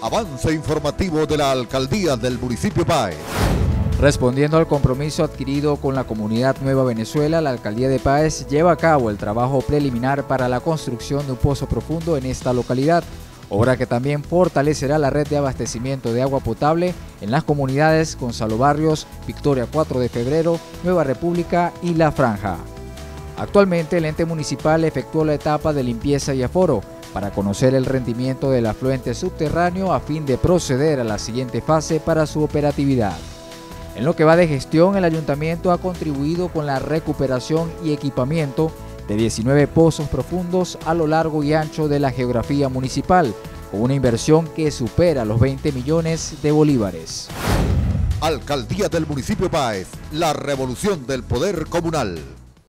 Avance informativo de la alcaldía del municipio Páez. Respondiendo al compromiso adquirido con la comunidad Nueva Venezuela, la alcaldía de Páez lleva a cabo el trabajo preliminar para la construcción de un pozo profundo en esta localidad, obra que también fortalecerá la red de abastecimiento de agua potable en las comunidades Gonzalo Barrios, Victoria 4 de Febrero, Nueva República y La Franja. Actualmente el ente municipal efectuó la etapa de limpieza y aforo, para conocer el rendimiento del afluente subterráneo a fin de proceder a la siguiente fase para su operatividad. En lo que va de gestión, el ayuntamiento ha contribuido con la recuperación y equipamiento de 19 pozos profundos a lo largo y ancho de la geografía municipal, con una inversión que supera los 20 millones de bolívares. Alcaldía del municipio Páez, la revolución del poder comunal.